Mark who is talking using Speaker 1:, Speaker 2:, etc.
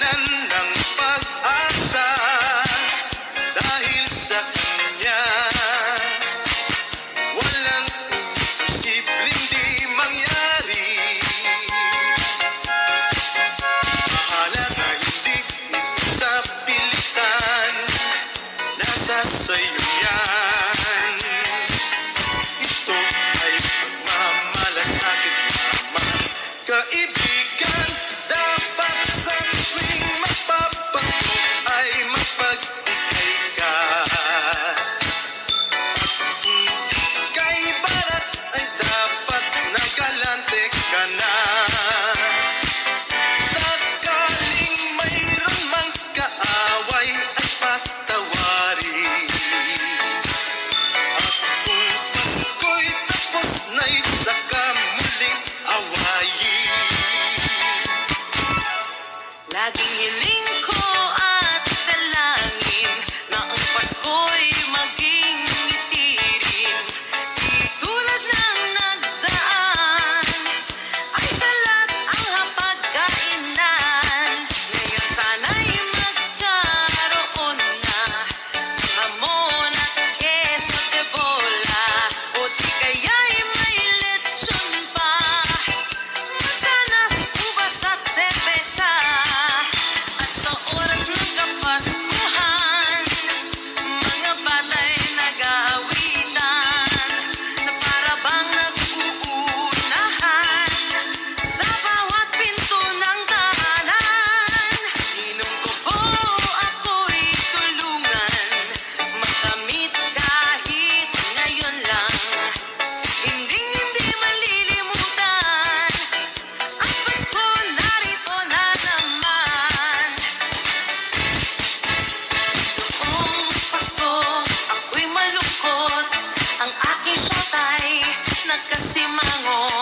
Speaker 1: Binigyan pag-asa dahil sa kanya? Walang imposibleng di mangyari. Mahalaga hindi ito sa Nasa sayo yan. mango.